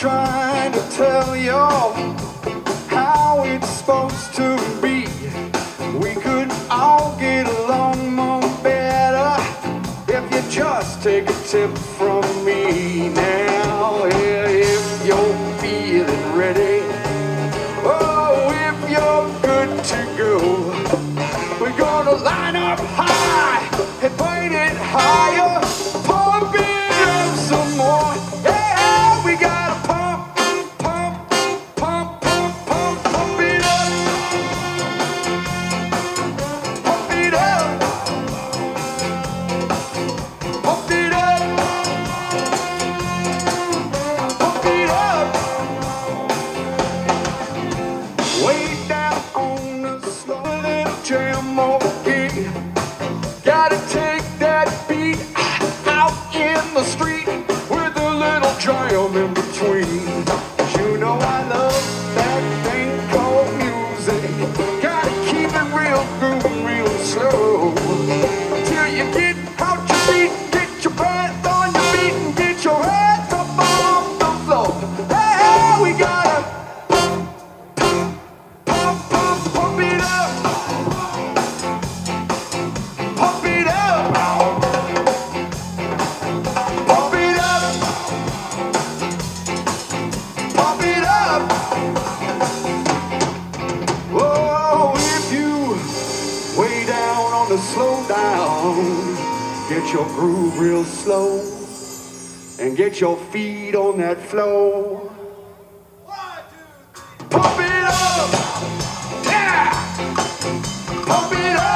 trying to tell y'all how it's supposed to be. We could all get along more better if you just take a tip from me now. the street with a little child in the Get your groove real slow and get your feet on that floor. One, Pump it up! Yeah! Pump it up!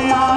Maya.